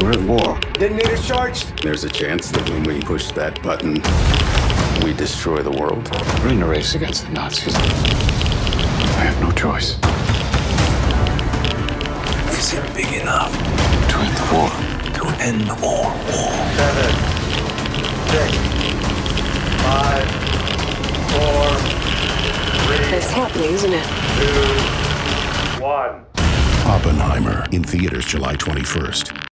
We're at war. Detonator charged. There's a chance that when we push that button, we destroy the world. We're in a race against the Nazis. I have no choice. Is it big enough To end the war. to end all war? Seven, six, five, four, three, It's happening, isn't it? two, one. Oppenheimer in theaters July 21st.